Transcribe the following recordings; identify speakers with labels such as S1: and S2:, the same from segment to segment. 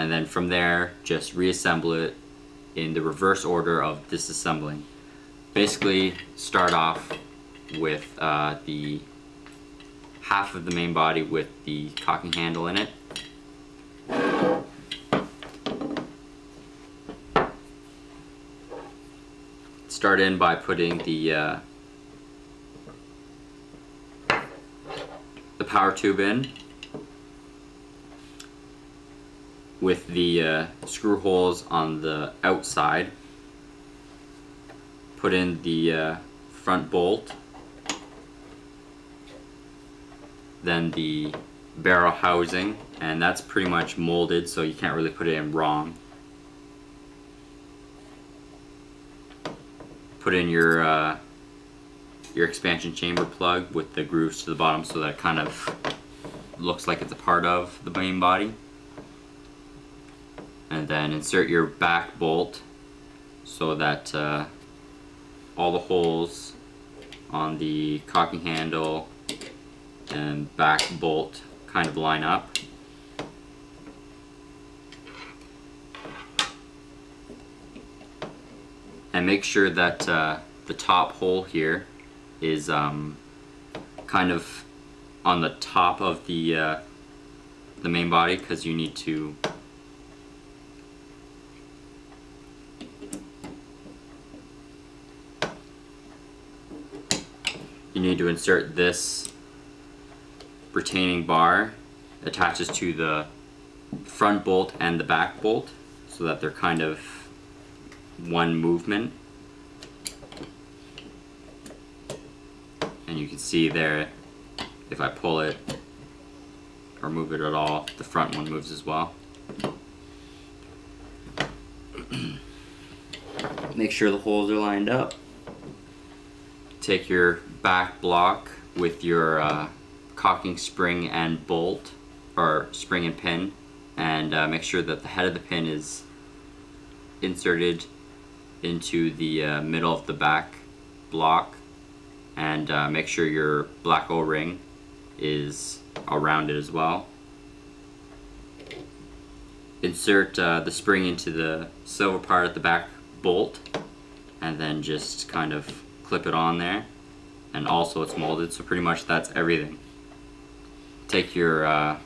S1: and then from there just reassemble it in the reverse order of disassembling. Basically start off with uh, the half of the main body with the cocking handle in it. Start in by putting the uh, the power tube in with the uh, screw holes on the outside. Put in the uh, front bolt then the barrel housing and that's pretty much molded so you can't really put it in wrong. Put in your uh, your expansion chamber plug with the grooves to the bottom so that it kind of looks like it's a part of the main body. And then insert your back bolt so that uh, all the holes on the cocking handle and back bolt kind of line up. And make sure that uh, the top hole here is um, kind of on the top of the uh, the main body because you need to you need to insert this retaining bar attaches to the front bolt and the back bolt so that they're kind of one movement. And you can see there, if I pull it or move it at all, the front one moves as well. Make sure the holes are lined up. Take your back block with your uh, cocking spring and bolt, or spring and pin, and uh, make sure that the head of the pin is inserted into the uh, middle of the back block and uh, make sure your black o-ring is around it as well. Insert uh, the spring into the silver part at the back bolt and then just kind of clip it on there and also it's molded so pretty much that's everything take your uh,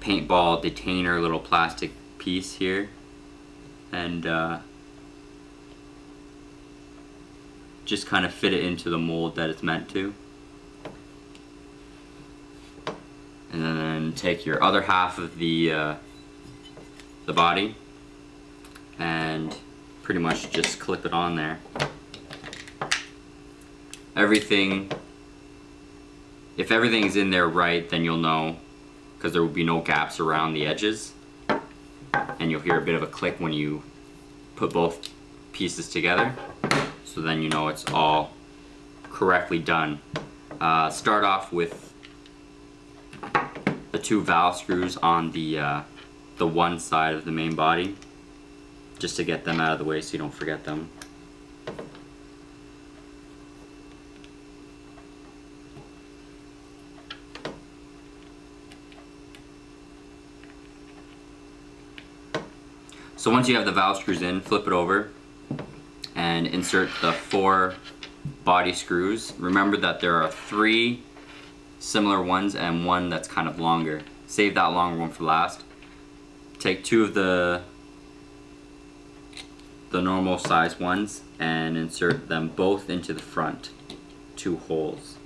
S1: paintball detainer little plastic piece here and uh, just kind of fit it into the mold that it's meant to. And then take your other half of the uh, the body and pretty much just clip it on there. Everything if everything's in there right, then you'll know because there will be no gaps around the edges. And you'll hear a bit of a click when you put both pieces together. So then you know it's all correctly done. Uh, start off with the two valve screws on the, uh, the one side of the main body just to get them out of the way so you don't forget them. So once you have the valve screws in, flip it over and insert the four body screws. Remember that there are three similar ones and one that's kind of longer. Save that longer one for last. Take two of the the normal size ones and insert them both into the front two holes.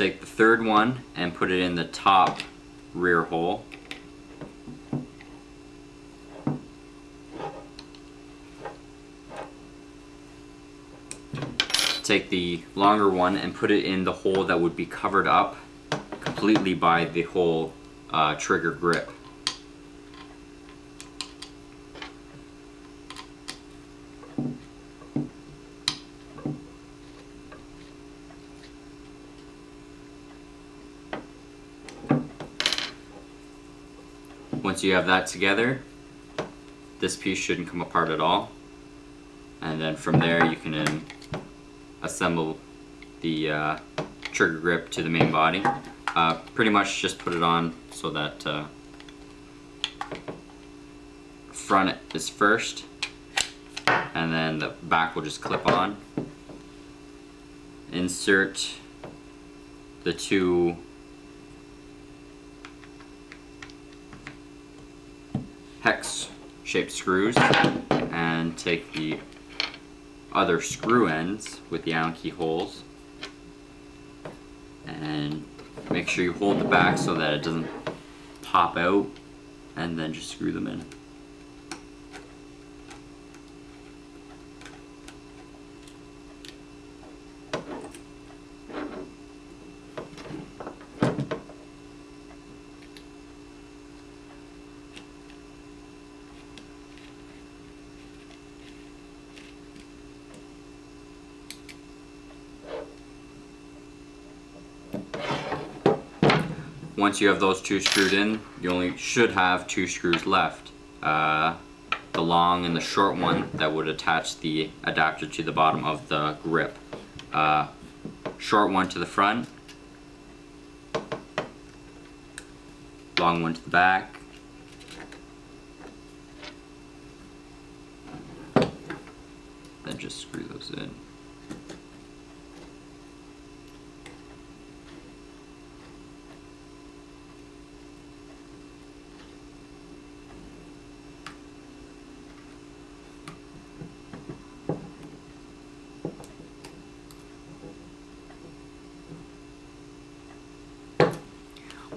S1: Take the third one and put it in the top rear hole. Take the longer one and put it in the hole that would be covered up completely by the whole uh, trigger grip. Once you have that together, this piece shouldn't come apart at all. And then from there you can assemble the uh, trigger grip to the main body. Uh, pretty much just put it on so that uh, front is first and then the back will just clip on. Insert the two hex shaped screws and take the other screw ends with the Allen key holes and make sure you hold the back so that it doesn't pop out and then just screw them in. Once you have those two screwed in, you only should have two screws left. Uh, the long and the short one that would attach the adapter to the bottom of the grip. Uh, short one to the front, long one to the back. Then just screw those in.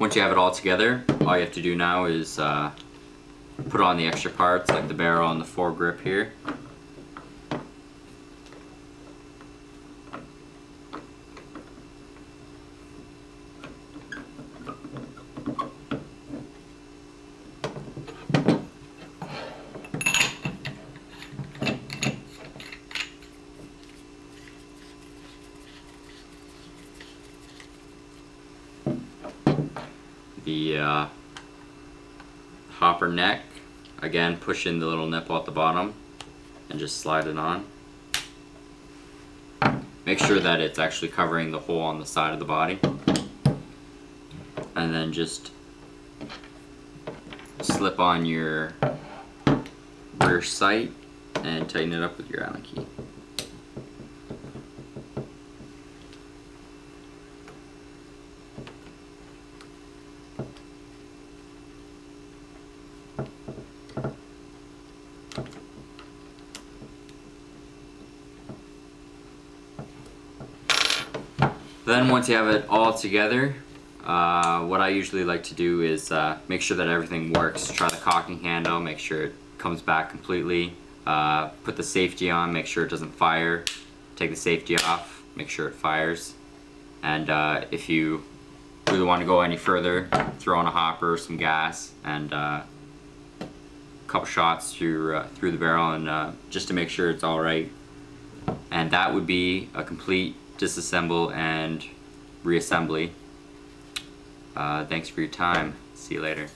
S1: Once you have it all together, all you have to do now is uh, put on the extra parts like the barrel and the foregrip here. The uh, hopper neck. Again, push in the little nipple at the bottom and just slide it on. Make sure that it's actually covering the hole on the side of the body. And then just slip on your rear sight and tighten it up with your Allen key. Then once you have it all together, uh, what I usually like to do is uh, make sure that everything works. Try the cocking handle, make sure it comes back completely. Uh, put the safety on, make sure it doesn't fire. Take the safety off, make sure it fires. And uh, if you really want to go any further, throw in a hopper, some gas, and uh, a couple shots through, uh, through the barrel and just to make sure it's all right. And that would be a complete disassemble and reassembly. Uh, thanks for your time. See you later.